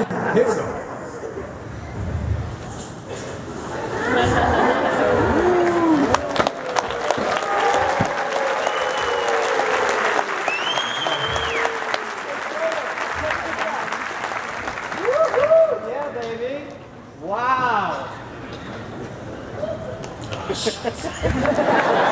Here we go. Wow.